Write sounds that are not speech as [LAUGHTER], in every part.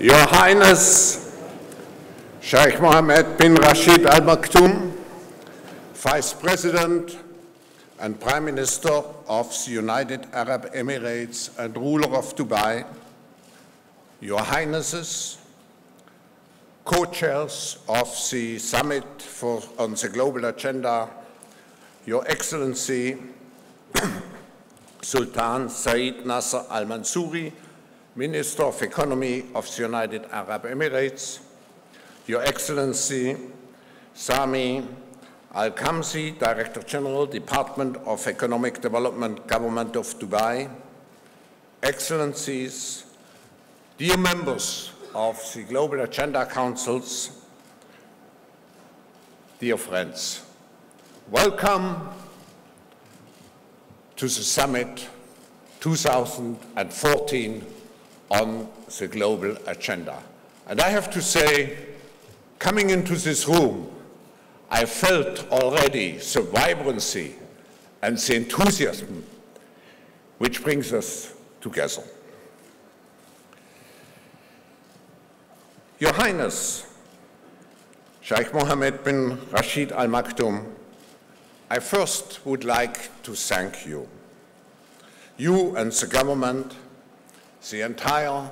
Your Highness Sheikh Mohammed bin Rashid Al Maktoum, Vice President and Prime Minister of the United Arab Emirates and ruler of Dubai, Your Highnesses, co-chairs of the Summit for, on the Global Agenda, Your Excellency [COUGHS] Sultan Said Nasser Al Mansouri, Minister of Economy of the United Arab Emirates, Your Excellency Sami Al Qamzi, Director General, Department of Economic Development, Government of Dubai, Excellencies, dear members of the Global Agenda Councils, dear friends, welcome to the Summit 2014 on the global agenda. And I have to say, coming into this room, I felt already the vibrancy and the enthusiasm which brings us together. Your Highness, Sheikh Mohammed bin Rashid Al Maktoum, I first would like to thank you. You and the government the entire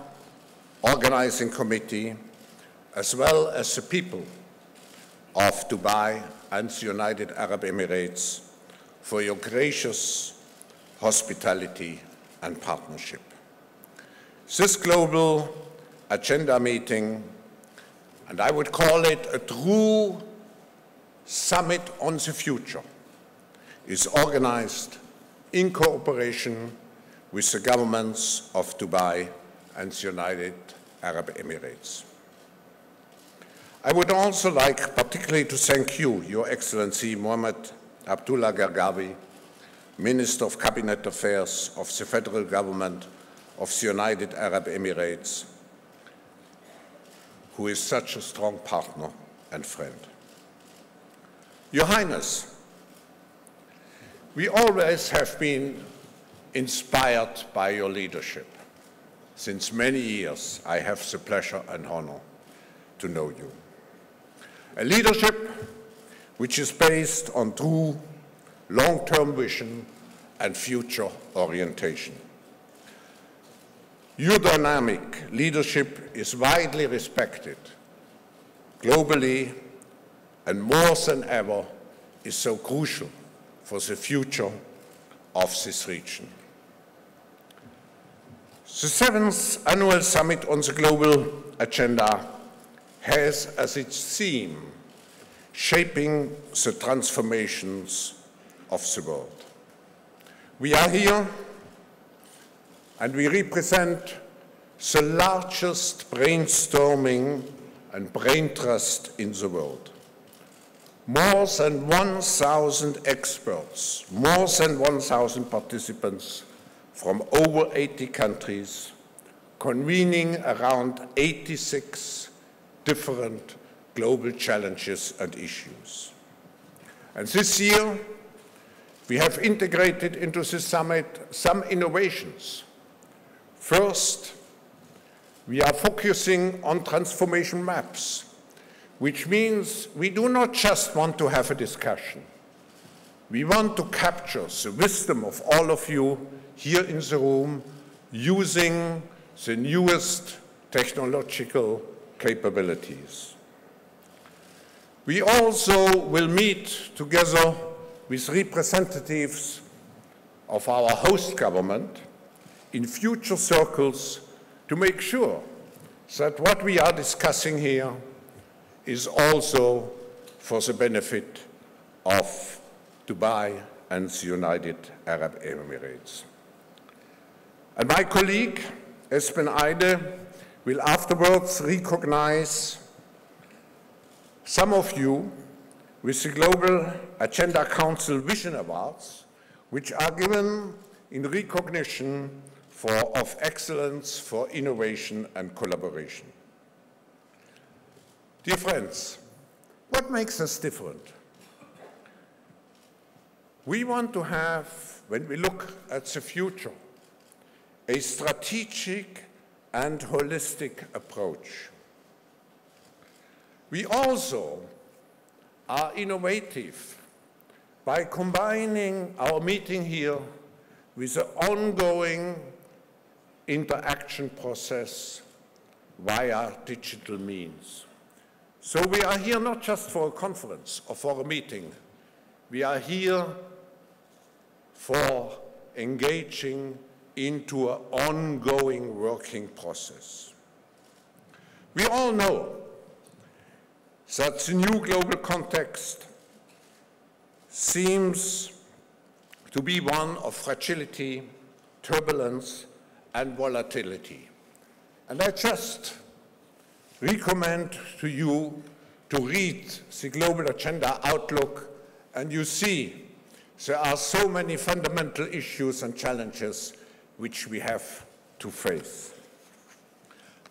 organizing committee, as well as the people of Dubai and the United Arab Emirates for your gracious hospitality and partnership. This global agenda meeting, and I would call it a true summit on the future, is organized in cooperation with the governments of Dubai and the United Arab Emirates. I would also like particularly to thank you, Your Excellency Mohammed Abdullah Gergawi, Minister of Cabinet Affairs of the Federal Government of the United Arab Emirates, who is such a strong partner and friend. Your Highness, we always have been inspired by your leadership. Since many years, I have the pleasure and honor to know you. A leadership which is based on true long-term vision and future orientation. Your dynamic leadership is widely respected globally and more than ever is so crucial for the future of this region. The seventh annual summit on the global agenda has as its theme shaping the transformations of the world. We are here and we represent the largest brainstorming and brain trust in the world. More than 1,000 experts, more than 1,000 participants from over 80 countries, convening around 86 different global challenges and issues. And this year, we have integrated into the summit some innovations. First, we are focusing on transformation maps, which means we do not just want to have a discussion. We want to capture the wisdom of all of you here in the room using the newest technological capabilities. We also will meet together with representatives of our host government in future circles to make sure that what we are discussing here is also for the benefit of Dubai and the United Arab Emirates. And my colleague, Espen Eide, will afterwards recognize some of you with the Global Agenda Council Vision Awards, which are given in recognition for, of excellence for innovation and collaboration. Dear friends, what makes us different? We want to have, when we look at the future, a strategic and holistic approach. We also are innovative by combining our meeting here with the ongoing interaction process via digital means. So we are here not just for a conference or for a meeting. We are here for engaging into an ongoing working process. We all know that the new global context seems to be one of fragility, turbulence, and volatility. And I just recommend to you to read the Global Agenda Outlook, and you see there are so many fundamental issues and challenges which we have to face.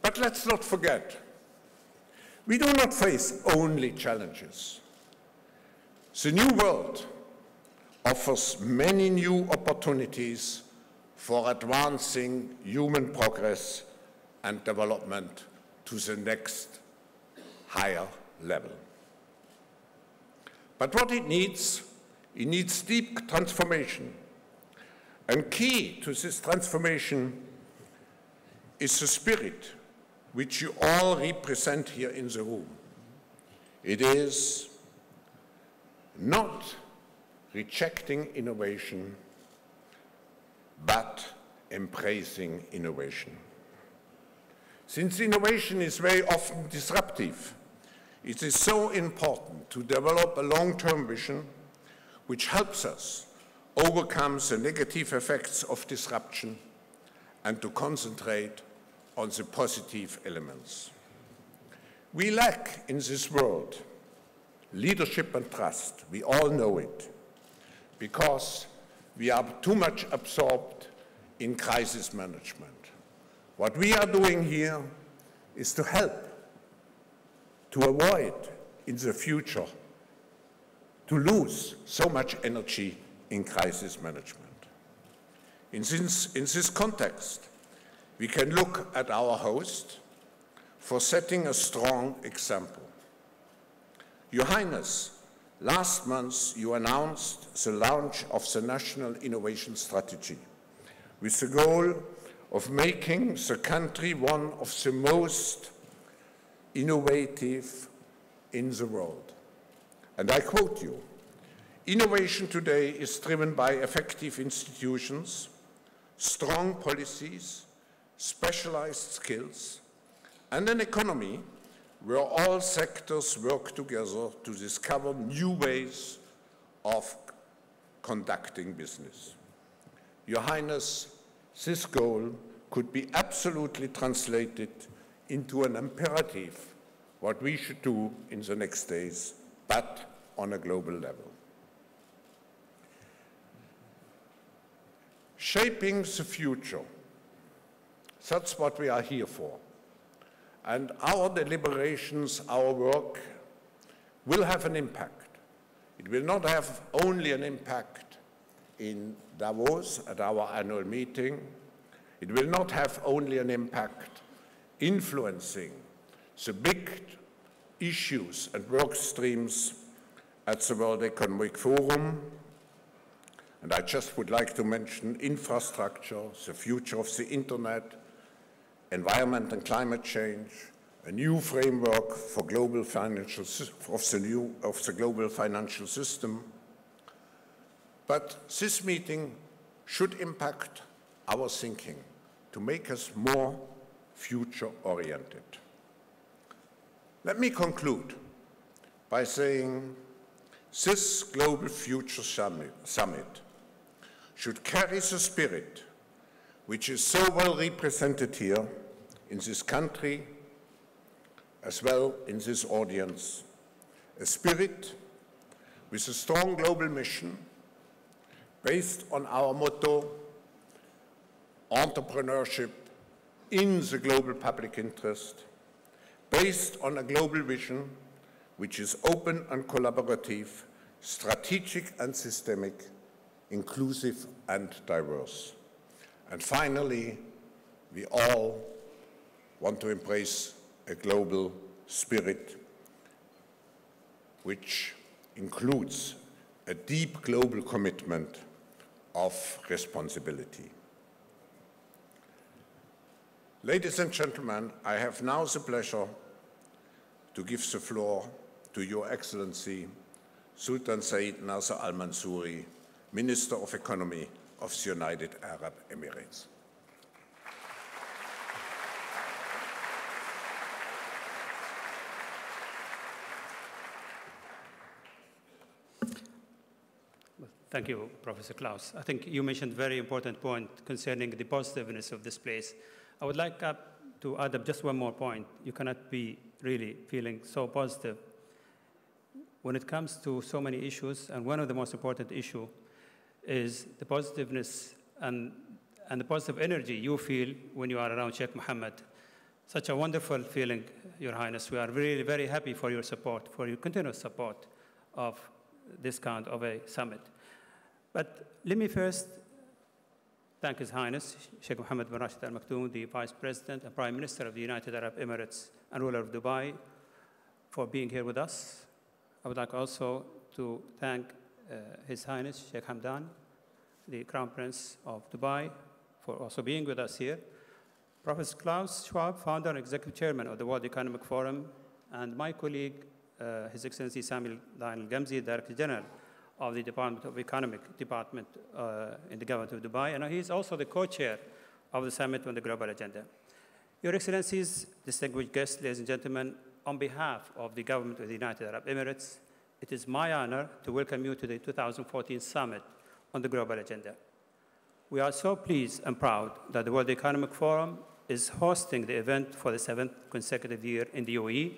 But let's not forget, we do not face only challenges. The new world offers many new opportunities for advancing human progress and development to the next higher level. But what it needs, it needs deep transformation. And key to this transformation is the spirit which you all represent here in the room. It is not rejecting innovation, but embracing innovation. Since innovation is very often disruptive, it is so important to develop a long-term vision which helps us overcome the negative effects of disruption and to concentrate on the positive elements. We lack in this world leadership and trust. We all know it because we are too much absorbed in crisis management. What we are doing here is to help to avoid in the future to lose so much energy in crisis management. In this, in this context, we can look at our host for setting a strong example. Your Highness, last month you announced the launch of the National Innovation Strategy with the goal of making the country one of the most innovative in the world. And I quote you, innovation today is driven by effective institutions, strong policies, specialized skills, and an economy where all sectors work together to discover new ways of conducting business. Your Highness, this goal could be absolutely translated into an imperative what we should do in the next days, but on a global level. Shaping the future, that's what we are here for. And our deliberations, our work, will have an impact. It will not have only an impact in Davos at our annual meeting. It will not have only an impact influencing the big issues and work streams at the World Economic Forum. And I just would like to mention infrastructure, the future of the internet, environment and climate change, a new framework for global financial of the new of the global financial system. But this meeting should impact our thinking to make us more future-oriented. Let me conclude by saying this Global Future Summit, should carry the spirit which is so well represented here in this country as well in this audience, a spirit with a strong global mission based on our motto, entrepreneurship in the global public interest, based on a global vision which is open and collaborative, strategic and systemic, inclusive and diverse. And finally, we all want to embrace a global spirit which includes a deep global commitment of responsibility. Ladies and gentlemen, I have now the pleasure to give the floor to Your Excellency Sultan Said Nasser Al Mansouri, Minister of Economy of the United Arab Emirates. Thank you, Professor Klaus. I think you mentioned a very important point concerning the positiveness of this place. I would like uh, to add up just one more point. You cannot be really feeling so positive when it comes to so many issues, and one of the most important issue is the positiveness and, and the positive energy you feel when you are around Sheikh Mohammed. Such a wonderful feeling, Your Highness. We are really very happy for your support, for your continuous support of this kind of a summit. But let me first thank His Highness Sheikh Mohammed bin Rashid Al Maktoum, the Vice President and Prime Minister of the United Arab Emirates and ruler of Dubai, for being here with us I would like also to thank uh, His Highness Sheikh Hamdan, the Crown Prince of Dubai, for also being with us here. Professor Klaus Schwab, founder and executive chairman of the World Economic Forum, and my colleague, uh, His Excellency Samuel Lionel Gamzi, Director General of the Department of Economic Department uh, in the government of Dubai, and he's also the co-chair of the Summit on the Global Agenda. Your Excellencies, distinguished guests, ladies and gentlemen, on behalf of the government of the United Arab Emirates, it is my honor to welcome you to the 2014 Summit on the Global Agenda. We are so pleased and proud that the World Economic Forum is hosting the event for the seventh consecutive year in the UAE,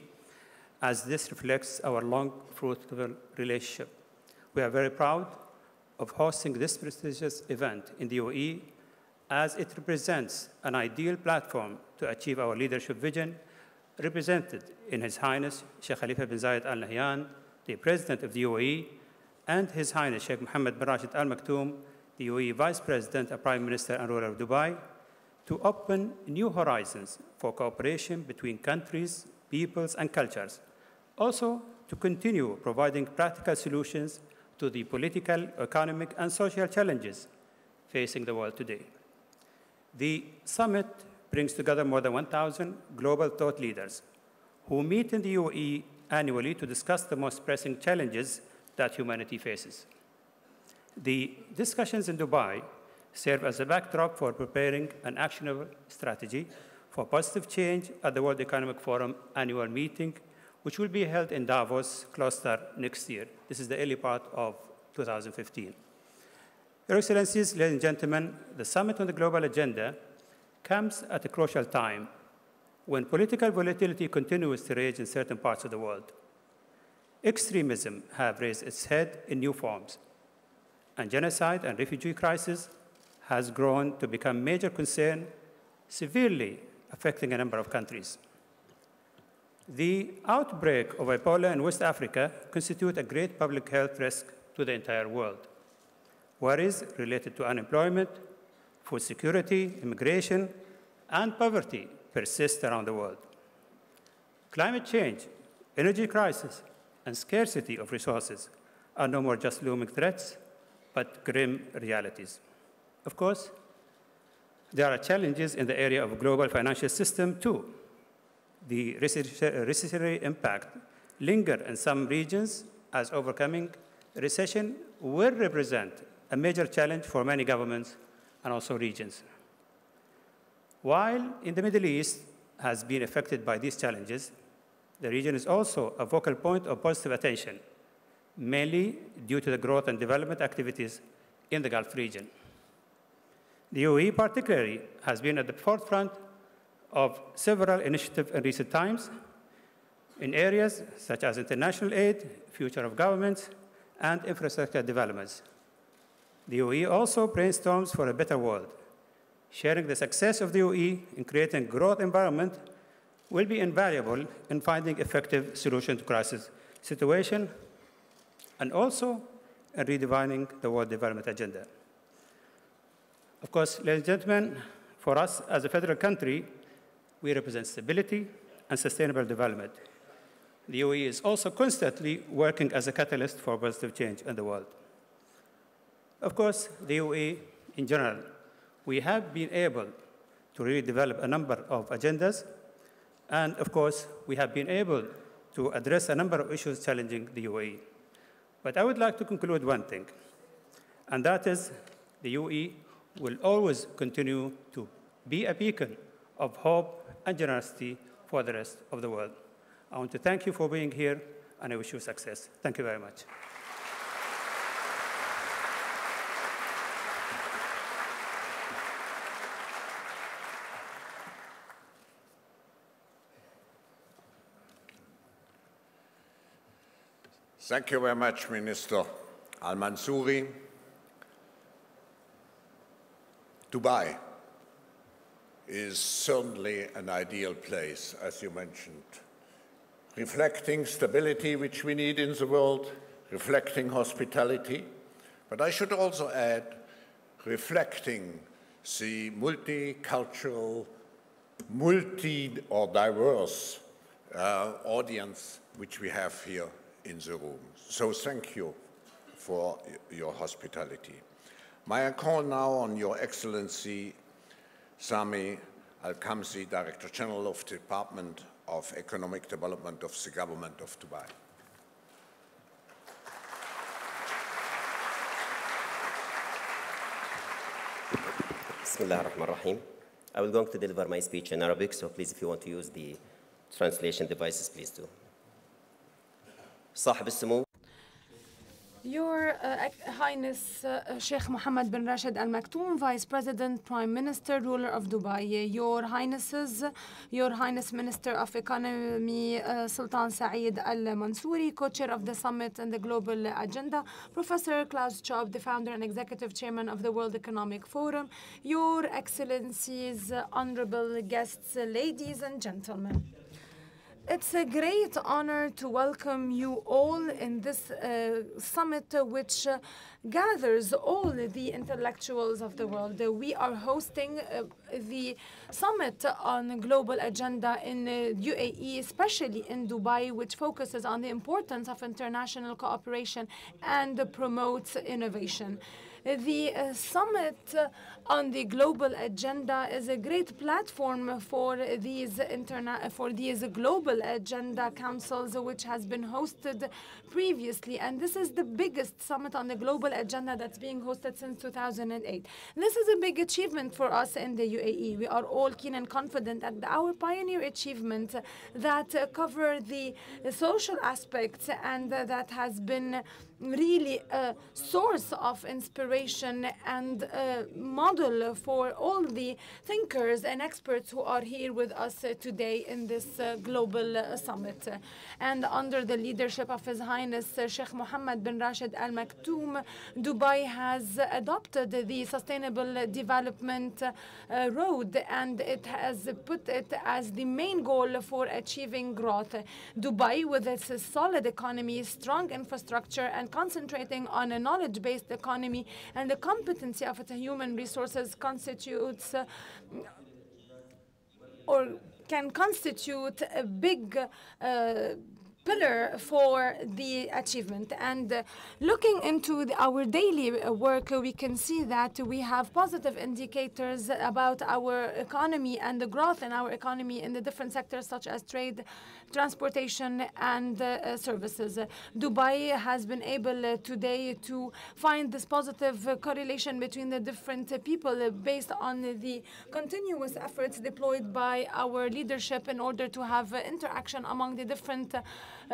as this reflects our long, fruitful relationship. We are very proud of hosting this prestigious event in the UAE, as it represents an ideal platform to achieve our leadership vision represented in His Highness Sheikh Khalifa bin Zayed Al Nahyan, the President of the UAE, and His Highness Sheikh Mohammed bin Rashid Al Maktoum, the UAE Vice President and Prime Minister and ruler of Dubai, to open new horizons for cooperation between countries, peoples, and cultures. Also, to continue providing practical solutions to the political, economic, and social challenges facing the world today. The summit brings together more than 1,000 global thought leaders who meet in the UAE annually to discuss the most pressing challenges that humanity faces. The discussions in Dubai serve as a backdrop for preparing an actionable strategy for positive change at the World Economic Forum annual meeting, which will be held in Davos, Klosters, next year. This is the early part of 2015. Your Excellencies, ladies and gentlemen, the Summit on the Global Agenda comes at a crucial time when political volatility continues to rage in certain parts of the world. Extremism have raised its head in new forms, and genocide and refugee crisis has grown to become major concern, severely affecting a number of countries. The outbreak of Ebola in West Africa constitute a great public health risk to the entire world. Worries related to unemployment, food security, immigration, and poverty persist around the world. Climate change, energy crisis, and scarcity of resources are no more just looming threats, but grim realities. Of course, there are challenges in the area of global financial system too. The recessionary impact linger in some regions as overcoming recession will represent a major challenge for many governments and also regions. While in the Middle East has been affected by these challenges, the region is also a focal point of positive attention, mainly due to the growth and development activities in the Gulf region. The UAE particularly has been at the forefront of several initiatives in recent times in areas such as international aid, future of governments, and infrastructure developments. The UAE also brainstorms for a better world. Sharing the success of the UAE in creating growth environment will be invaluable in finding effective solution to crisis situation and also in redefining the world development agenda. Of course, ladies and gentlemen, for us as a federal country, we represent stability and sustainable development. The UAE is also constantly working as a catalyst for positive change in the world. Of course, the UAE in general, we have been able to really develop a number of agendas, and of course, we have been able to address a number of issues challenging the UAE. But I would like to conclude one thing, and that is the UAE will always continue to be a beacon of hope and generosity for the rest of the world. I want to thank you for being here, and I wish you success. Thank you very much. Thank you very much, Minister Al-Mansouri. Dubai is certainly an ideal place, as you mentioned, reflecting stability which we need in the world, reflecting hospitality, but I should also add, reflecting the multicultural, multi or diverse uh, audience which we have here in the room. So thank you for your hospitality. May I call now on Your Excellency Sami Al Qamzi, Director General of the Department of Economic Development of the Government of Dubai. Bismillah ar-Rahman ar-Rahim. I will going to deliver my speech in Arabic, so please, if you want to use the translation devices, please do. صاحب your uh, Highness uh, Sheikh Mohammed bin Rashid Al Maktoum, Vice President, Prime Minister, Ruler of Dubai. Your Highnesses, Your Highness Minister of Economy uh, Sultan Saeed Al Mansouri, co chair of the summit and the global agenda. Professor Klaus Schwab, the founder and executive chairman of the World Economic Forum. Your Excellencies, honorable guests, ladies and gentlemen. It's a great honor to welcome you all in this uh, summit, uh, which uh, gathers all the intellectuals of the world. Uh, we are hosting uh, the summit on global agenda in UAE, especially in Dubai, which focuses on the importance of international cooperation and promotes innovation. The uh, summit on the global agenda is a great platform for these interna- for these global agenda councils, which has been hosted previously, and this is the biggest summit on the global agenda that's being hosted since 2008. This is a big achievement for us in the UAE. We are all keen and confident that our pioneer achievement that cover the social aspects and that has been really a source of inspiration and a model for all the thinkers and experts who are here with us today in this uh, global uh, summit. And under the leadership of His Highness uh, Sheikh Mohammed bin Rashid Al Maktoum, Dubai has adopted the Sustainable Development Road and it has put it as the main goal for achieving growth. Dubai, with its solid economy, strong infrastructure, and and concentrating on a knowledge-based economy and the competency of its human resources constitutes uh, or can constitute a big uh, pillar for the achievement. And uh, looking into the, our daily work, we can see that we have positive indicators about our economy and the growth in our economy in the different sectors such as trade, transportation, and uh, services. Dubai has been able uh, today to find this positive correlation between the different people based on the continuous efforts deployed by our leadership in order to have interaction among the different uh,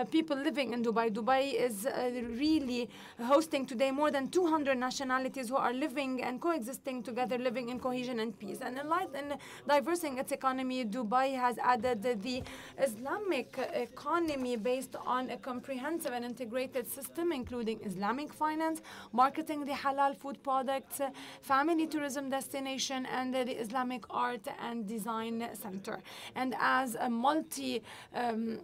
people living in Dubai. Dubai is uh, really hosting today more than 200 nationalities who are living and coexisting together, living in cohesion and peace. And in light in diversing its economy, Dubai has added the Islamic economy based on a comprehensive and integrated system, including Islamic finance, marketing the halal food products, family tourism destination, and the Islamic art and design center. And as a multi um,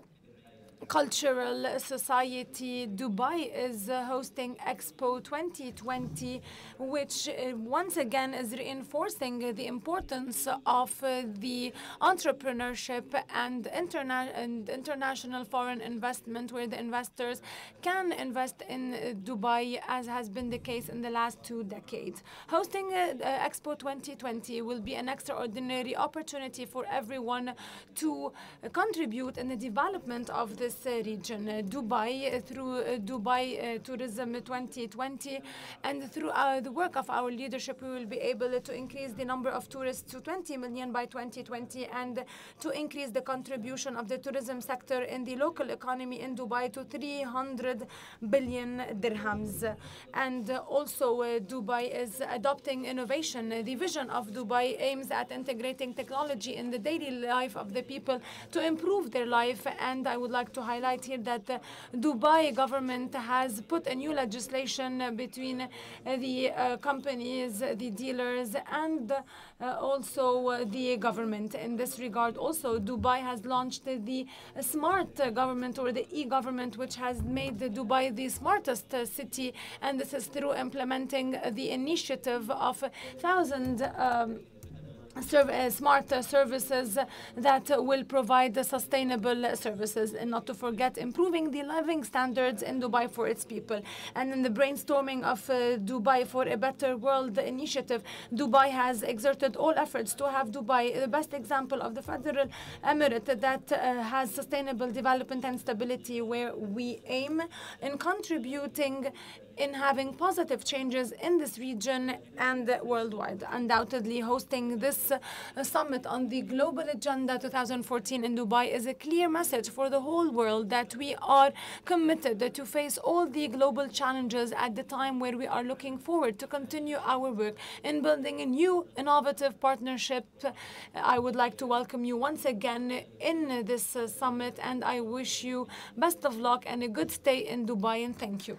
cultural society. Dubai is uh, hosting Expo 2020, which uh, once again is reinforcing the importance of uh, the entrepreneurship and, interna and, international foreign investment, where the investors can invest in Dubai, as has been the case in the last two decades. Hosting Expo 2020 will be an extraordinary opportunity for everyone to contribute in the development of the this uh, region. Uh, Dubai, uh, through Dubai Tourism 2020, and through the work of our leadership, we will be able to increase the number of tourists to 20 million by 2020 and to increase the contribution of the tourism sector in the local economy in Dubai to 300 billion dirhams. And also, uh, Dubai is adopting innovation. The vision of Dubai aims at integrating technology in the daily life of the people to improve their life. And I would like to to highlight here that the Dubai government has put a new legislation between the uh, companies, the dealers, and uh, also uh, the government. In this regard, also, Dubai has launched the smart government or the e-government, which has made Dubai the smartest city, and this is through implementing the initiative of thousand um, uh, smart uh, services that will provide sustainable services and not to forget improving the living standards in Dubai for its people. And in the brainstorming of uh, Dubai for a Better World initiative, Dubai has exerted all efforts to have Dubai the best example of the federal emirate that uh, has sustainable development and stability where we aim in contributing in having positive changes in this region and worldwide. Undoubtedly, hosting this uh, summit on the Global Agenda 2014 in Dubai is a clear message for the whole world that we are committed to face all the global challenges at the time where we are looking forward to continue our work in building a new innovative partnership. I would like to welcome you once again in this uh, summit and I wish you best of luck and a good stay in Dubai and thank you.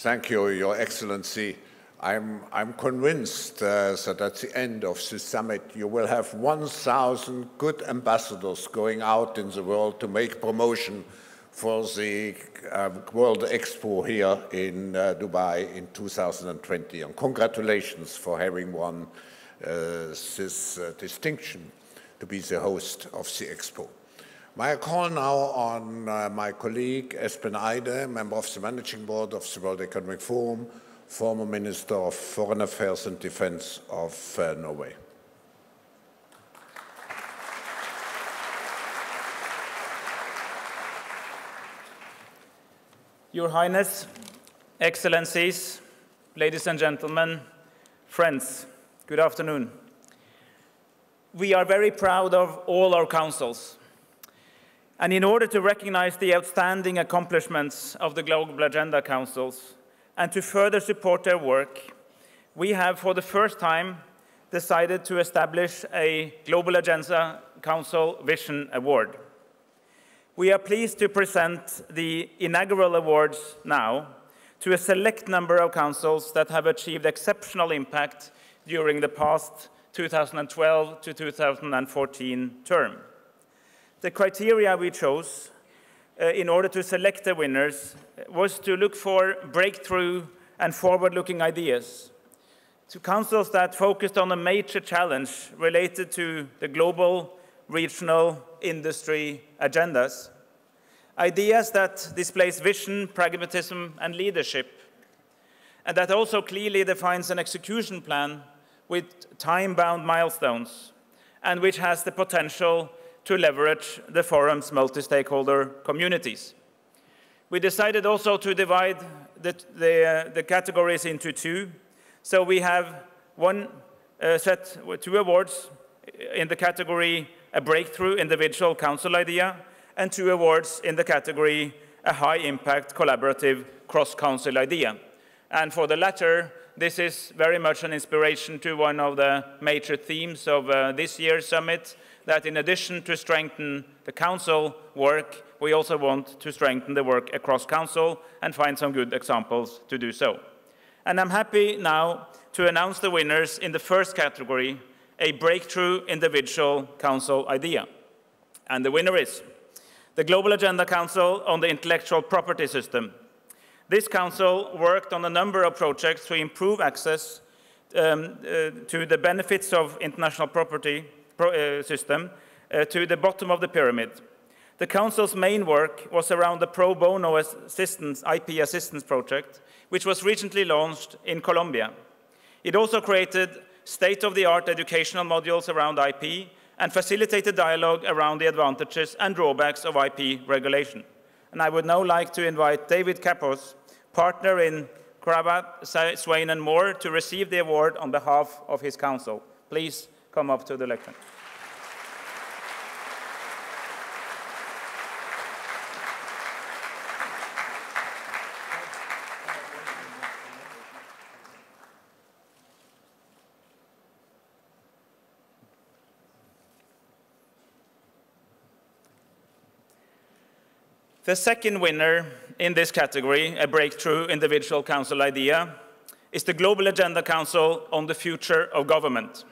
Thank you, Your Excellency. I'm, I'm convinced uh, that at the end of this summit, you will have 1,000 good ambassadors going out in the world to make promotion for the uh, World Expo here in uh, Dubai in 2020. And congratulations for having won uh, this uh, distinction to be the host of the Expo. May I call now on uh, my colleague Espen Eide, member of the Managing Board of the World Economic Forum, former Minister of Foreign Affairs and Defense of uh, Norway. Your Highness, Excellencies, ladies and gentlemen, friends, good afternoon. We are very proud of all our councils and in order to recognize the outstanding accomplishments of the Global Agenda Councils and to further support their work, we have for the first time decided to establish a Global Agenda Council Vision Award. We are pleased to present the inaugural awards now to a select number of councils that have achieved exceptional impact during the past 2012 to 2014 term. The criteria we chose uh, in order to select the winners was to look for breakthrough and forward-looking ideas, to councils that focused on a major challenge related to the global, regional, industry agendas, ideas that displays vision, pragmatism, and leadership, and that also clearly defines an execution plan with time-bound milestones, and which has the potential to leverage the forum's multi-stakeholder communities. We decided also to divide the, the, uh, the, categories into two. So we have one uh, set, two awards in the category a breakthrough individual council idea, and two awards in the category a high-impact collaborative cross-council idea. And for the latter, this is very much an inspiration to one of the major themes of uh, this year's summit, that in addition to strengthen the council work, we also want to strengthen the work across council and find some good examples to do so. And I'm happy now to announce the winners in the first category, a breakthrough individual council idea. And the winner is the Global Agenda Council on the Intellectual Property System. This council worked on a number of projects to improve access um, uh, to the benefits of international property pro system uh, to the bottom of the pyramid. The Council's main work was around the pro bono assistance, IP assistance project, which was recently launched in Colombia. It also created state-of-the-art educational modules around IP and facilitated dialogue around the advantages and drawbacks of IP regulation. And I would now like to invite David Kappos, partner in Cravath, Swaine and Moore, to receive the award on behalf of his council. Please come up to the lectern. The second winner in this category, a breakthrough individual council idea, is the Global Agenda Council on the Future of Government.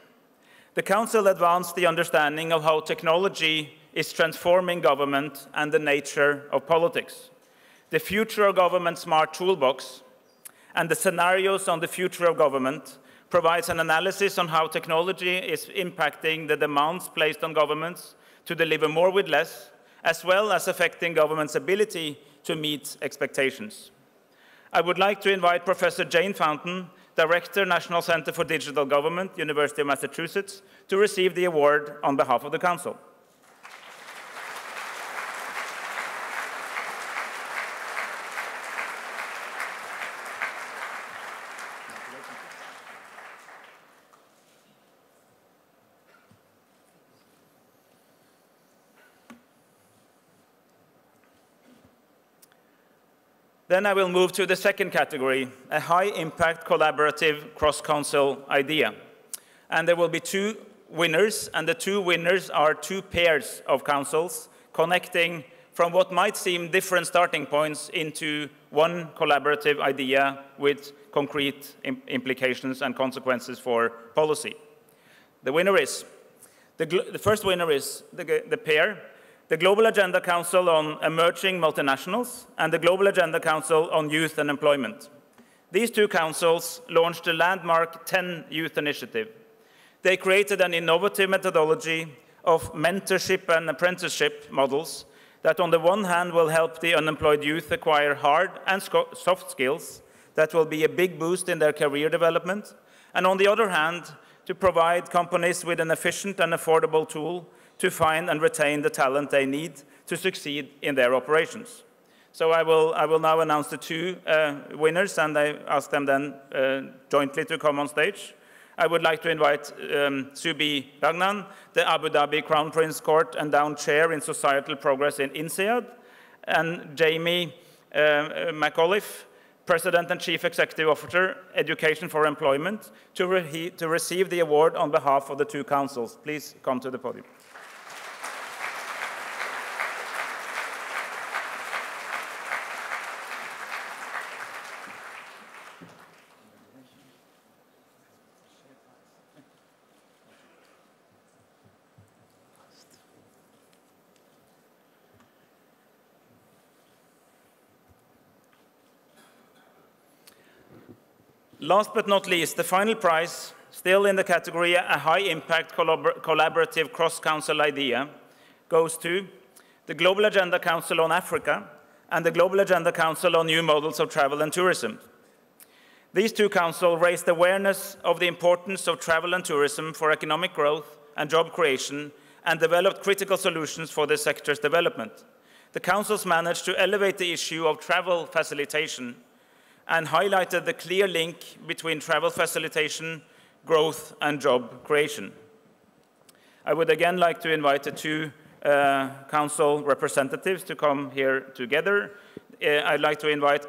The Council advanced the understanding of how technology is transforming government and the nature of politics. The Future of Government Smart Toolbox and the scenarios on the future of government provides an analysis on how technology is impacting the demands placed on governments to deliver more with less as well as affecting government's ability to meet expectations. I would like to invite Professor Jane Fountain, Director, National Center for Digital Government, University of Massachusetts, to receive the award on behalf of the Council. Then I will move to the second category, a high-impact collaborative cross-council idea. And there will be two winners, and the two winners are two pairs of councils connecting from what might seem different starting points into one collaborative idea with concrete implications and consequences for policy. The winner is, the, the first winner is the, the pair the Global Agenda Council on Emerging Multinationals and the Global Agenda Council on Youth and Employment. These two councils launched the landmark 10 Youth Initiative. They created an innovative methodology of mentorship and apprenticeship models that on the one hand will help the unemployed youth acquire hard and soft skills that will be a big boost in their career development, and on the other hand, to provide companies with an efficient and affordable tool to find and retain the talent they need to succeed in their operations. So I will, I will now announce the two uh, winners, and I ask them then uh, jointly to come on stage. I would like to invite um, Subi Rangan, the Abu Dhabi Crown Prince Court and Down Chair in Societal Progress in INSEAD, and Jamie uh, McAuliffe, President and Chief Executive Officer, Education for Employment, to, re to receive the award on behalf of the two councils. Please come to the podium. Last but not least, the final prize, still in the category a high-impact collabor collaborative cross-council idea, goes to the Global Agenda Council on Africa and the Global Agenda Council on New Models of Travel and Tourism. These two councils raised awareness of the importance of travel and tourism for economic growth and job creation and developed critical solutions for the sector's development. The councils managed to elevate the issue of travel facilitation and highlighted the clear link between travel facilitation, growth, and job creation. I would again like to invite the two uh, council representatives to come here together. Uh, I'd like to invite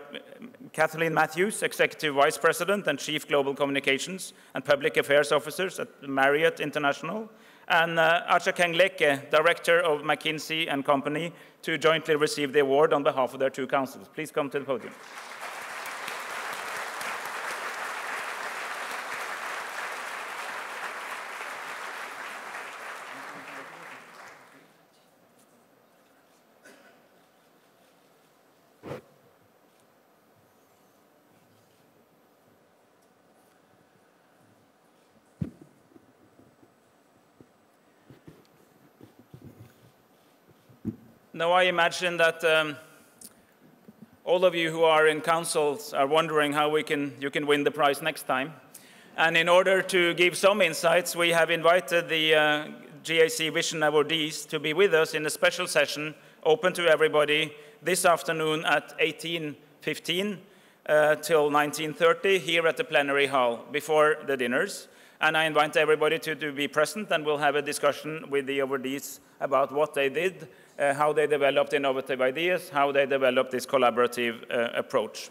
Kathleen Matthews, Executive Vice President and Chief Global Communications and Public Affairs Officers at Marriott International, and uh, Kengleke, Director of McKinsey and Company, to jointly receive the award on behalf of their two councils. Please come to the podium. Now I imagine that um, all of you who are in councils are wondering how we can, you can win the prize next time. And in order to give some insights, we have invited the uh, GAC Vision awardees to be with us in a special session open to everybody this afternoon at 18.15 uh, till 19.30 here at the plenary hall before the dinners. And I invite everybody to, to be present and we'll have a discussion with the awardees about what they did, uh, how they developed innovative ideas, how they developed this collaborative uh, approach.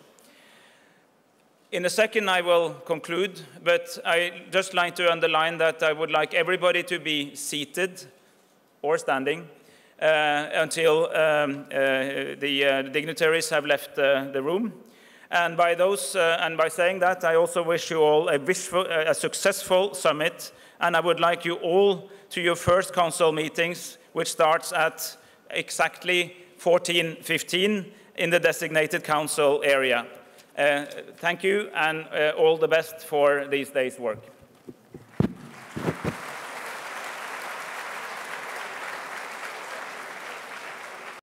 In a second, I will conclude, but I just like to underline that I would like everybody to be seated or standing uh, until um, uh, the uh, dignitaries have left uh, the room. And by those, and by saying that, I also wish you all a, wishful, a successful summit. And I would like you all to your first council meetings, which starts at exactly 14:15 in the designated council area. Uh, thank you and uh, all the best for these days' work.